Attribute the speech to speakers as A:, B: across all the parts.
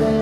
A: was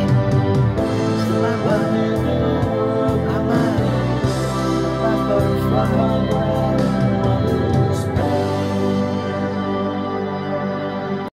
A: Fuck on